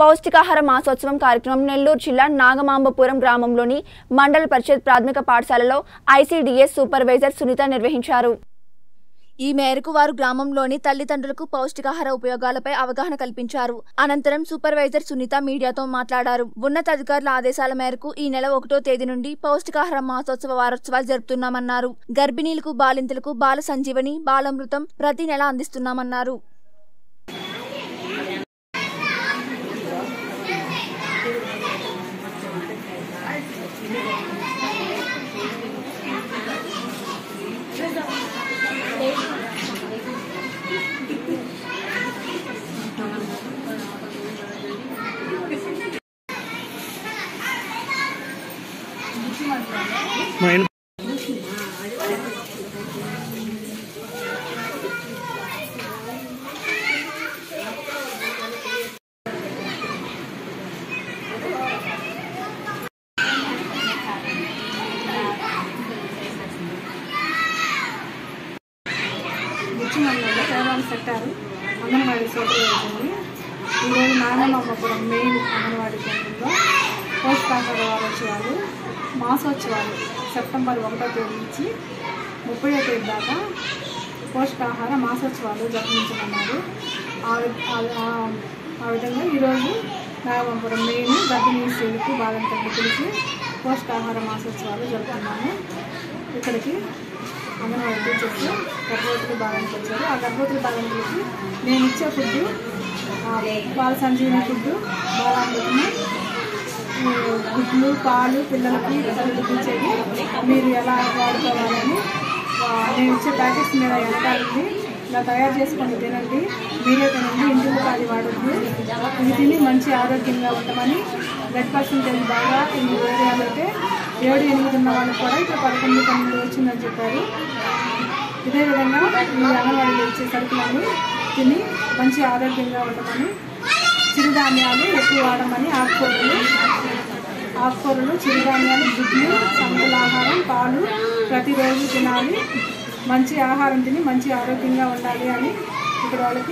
పౌష్టికాహార మాసోత్సవం కార్యక్రమం నెల్లూరు జిల్లా నాగమాంబపురం గ్రామంలోని మండల పరిషత్ ప్రాథమిక పాఠశాలలో ఐసీడీఎస్ సూపర్వైజర్ సునీత నిర్వహించారు. ఈ మేరకు వారు గ్రామంలోని తల్లిదండ్రులకు పౌష్టికాహార ఉపయోగాలపై అవగాహన కల్పించారు. అనంతరం సూపర్వైజర్ సునీత మీడియాతో మాట్లాడారు. ఉన్నతాధికారుల ఆదేశాల మేరకు ఈ నెల ఒకటో తేదీ నుండి పౌష్టికాహార మాసోత్సవ వారోత్సవాలు జరుపుతున్నామన్నారు. గర్భిణీలకు బాలింతలకు బాల సంజీవని బాలమృతం ప్రతి నెల అందిస్తున్నామన్నారు. పెట్టారు అంగన్వాడీ సూపర్వైజర్ని ఈరోజు నాగమామపురం మెయిన్ అంగన్వాడీ కేంద్రంలో పోషకాహార వారోత్సవాలు మాసోత్సవాలు సెప్టెంబర్ ఒకటో తేదీ నుంచి ముప్పై తేదీ దాకా పోషకాహార మాసోత్సవాలు జరిపించమన్నారు ఆ ఆ- విధంగా ఈరోజు నాగమాపురం మెయిన్ గర్భిణీ స్త్రీలకు బాలింతలకు పిలిచి పోషకాహార మాసోత్సవాలు జరుపుతున్నాము. ఇక్కడికి అంగన్వాడీ టీచర్స్ గర్భవతులు బాగానికి వచ్చారు. ఆ గర్భవతులు బాగానికి నేను ఇచ్చే ఫుడ్ బాల సంజీవని ఫుడ్ బాలామృతము గుడ్లు పాలు పిల్లలకి చూపించేది. మీరు ఎలా వాడుకోవాలని నేను ఇచ్చే ప్యాకెట్స్ మీద వెనకాలండి ఇలా తయారు చేసుకొని తినండి. మీరే తినండి ఇంటిలో పాది వాడద్దు. ఇది తిని మంచి ఆరోగ్యంగా ఉండమని బ్లడ్ పర్సంటేజ్ బాగా ఈ ఏరియాలో అయితే ఏడు ఎనిమిది ఉన్న వాళ్ళకి కూడా ఇక్కడ పదకొండు పన్నెండు వచ్చిందని చెప్పారు. ఇదే విధంగా ఈ అంగన్వాడీలో ఇచ్చే సరుకులని తిని మంచి ఆరోగ్యంగా ఉండమని చిరుధాన్యాలు ఎక్కువ వాడమని ఆకుకూరలు ఆకుకూరలు చిరుధాన్యాలు గుడ్లు సమతుల ఆహారం పాలు ప్రతిరోజు తినాలి. మంచి ఆహారం తిని మంచి ఆరోగ్యంగా ఉండాలి అని ఇక్కడ వాళ్ళకి